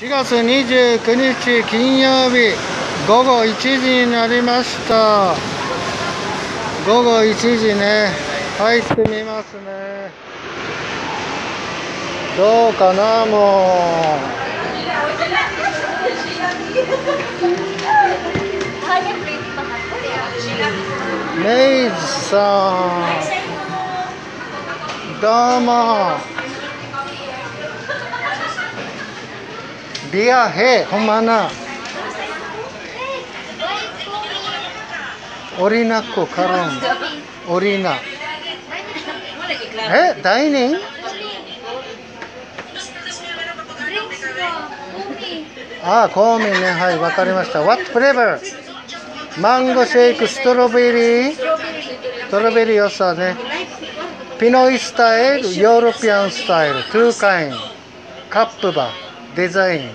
4月29日金曜日午後1時になりました。午後1時ね入ってみますね。どうかなもう。メイズさん。どうも。ビアヘほんまな。オリナコカロンオリナ。えダイニン？グああコーミンね。はいわかりました。What flavor? マンゴーシェイクストロベリー Strawberry よさね。 Pinoy style European style two kind cup bar design。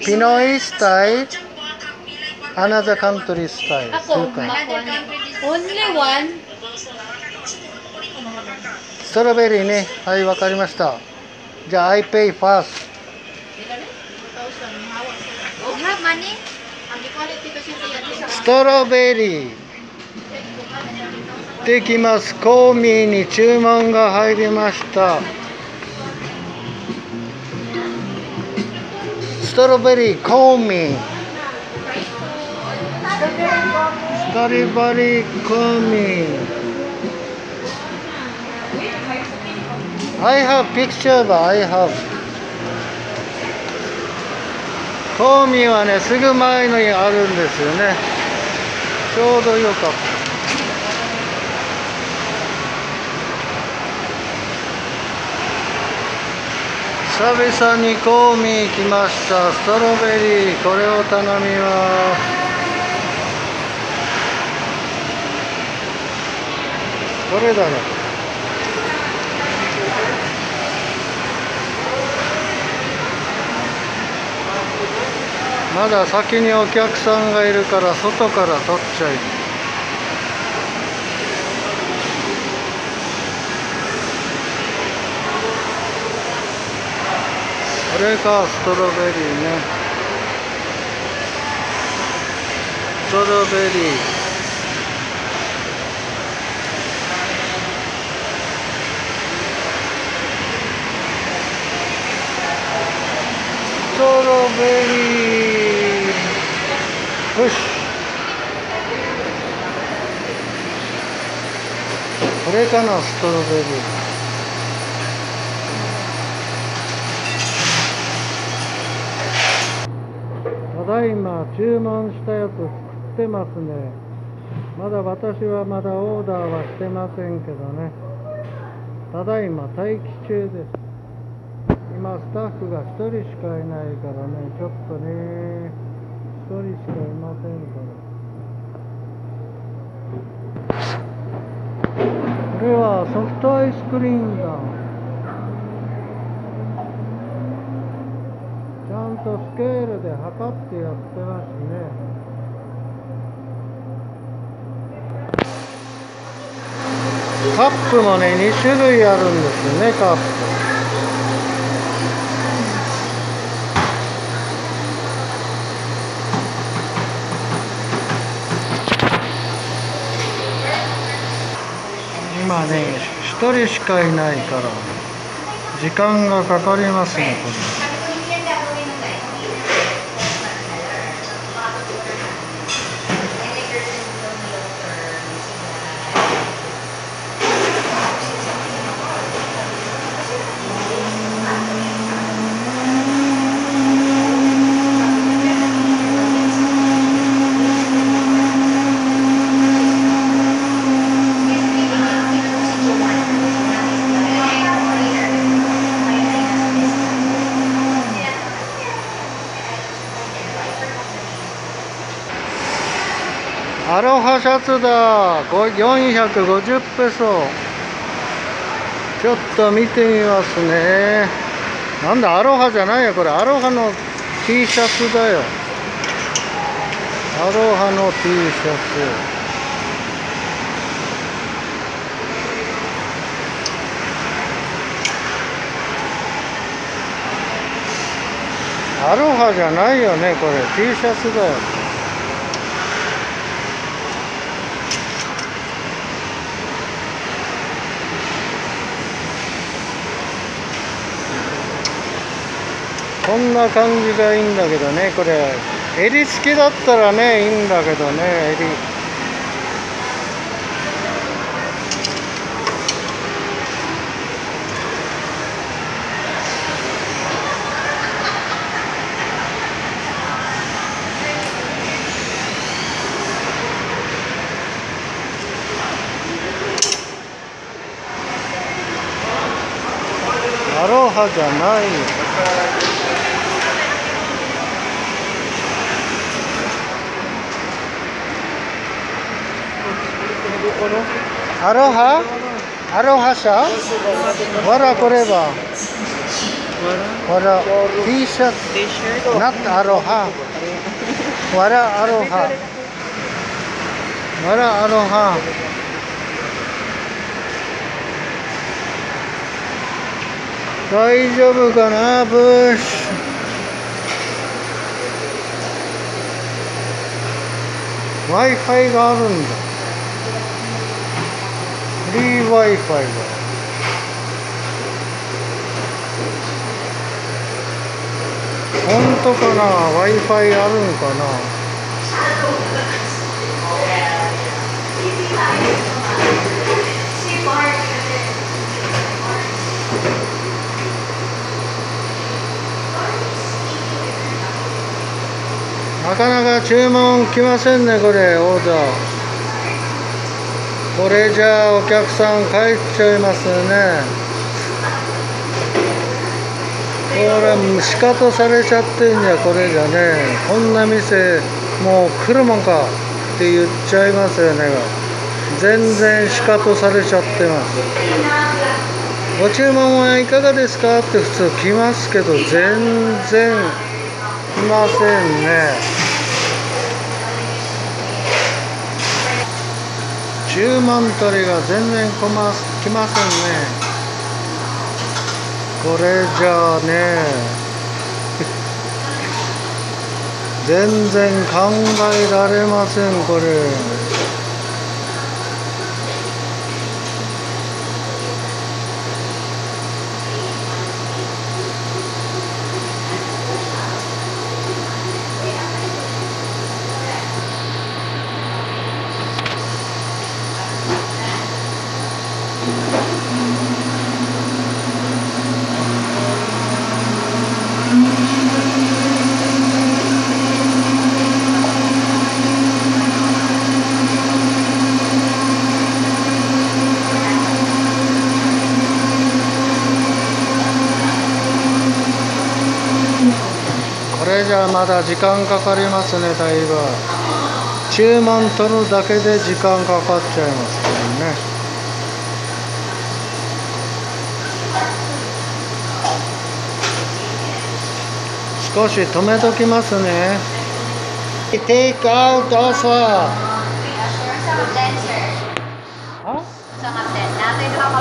Pinoy style another country style. Strawberry ね。はいわかりました。じゃあ I pay first You have money? ストロベリー。できます。コーミーに注文が入りましたストロベリーコーミーストロベリーコーミー I have picture but I have. コーミーはねすぐ前にあるんですよね。ちょうどよかった。々にコーミー来ました。ストロベリーこれを頼みます。どれだろまだ先にお客さんがいるから外から取っちゃいこれかストロベリーね。ストロベリー。ストロベリー。よし。これかなストロベリー。だいま注文したやつ作ってますね。まだ私はまだオーダーはしてませんけどね。ただいま待機中です。今スタッフが1人しかいないからね。ちょっとね。1人しかいませんから。これはソフトアイスクリームだちゃんとスケールで測ってやってますね。カップもね2種類あるんですよねカップ。今ね1人しかいないから時間がかかりますねこれ。アロハシャツだ。450ペソ。ちょっと見てみますね。なんだアロハじゃないよ。これアロハの T シャツだよ。アロハの T シャツ。アロハじゃないよねこれ。T シャツだよ。こんな感じがいいんだけどねこれ襟付きだったらねいいんだけどね襟。アロハじゃないよ。アロハ？アロハ社わらこれば？わら？T シャツ？T-shirt. not アロハ？わらアロハ？わらアロハ？大丈夫かな？ブッシュ Wi-Fi があるんだフリー Wi-Fi が本当かな？Wi-Fi あるんかな？なかなか注文来ませんねこれオーダー。これじゃあお客さん帰っちゃいますね。これ仕方されちゃってんじゃこれじゃね。こんな店もう来るもんかって言っちゃいますよね。全然仕方されちゃってます。ご注文はいかがですか？って普通来ますけど全然来ませんね。10万取りが全然来ま来ませんね。これじゃあね全然考えられませんこれ。じゃあまだ時間かかりますねだいぶ。注文取るだけで時間かかっちゃいますからね。少し止めときますね。テイクアウトオファー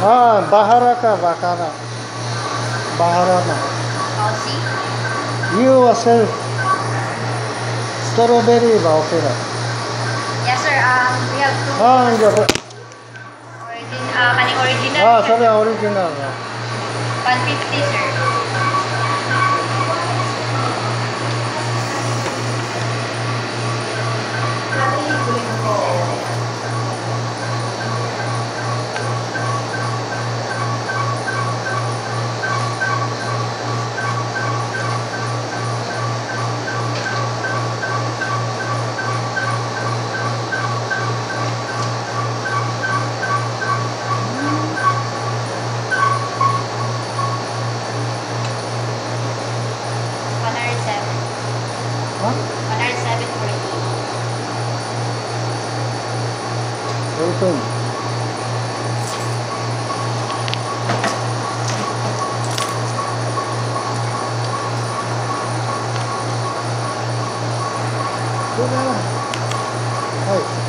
ああバハラかバカラバハラな You yourself. ストロベリーは OK だ Yes, sir. Um, we have two ああじゃあこれ origin, uh, kaning original. ああそれはオリジナルだ 150, sir. はい。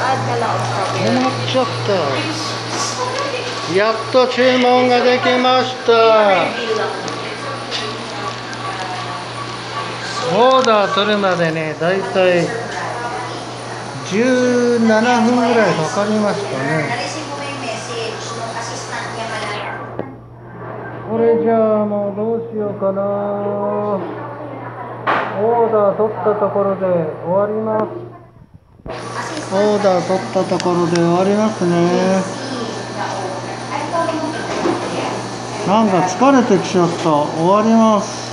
困っちゃった。やっと注文ができました。オーダー取るまでねだいたい17分ぐらいかかりましたね。これじゃあもうどうしようかな。オーダー取ったところで終わります。オーダー取ったところで終わりますね。なんか疲れてきちゃった。終わります。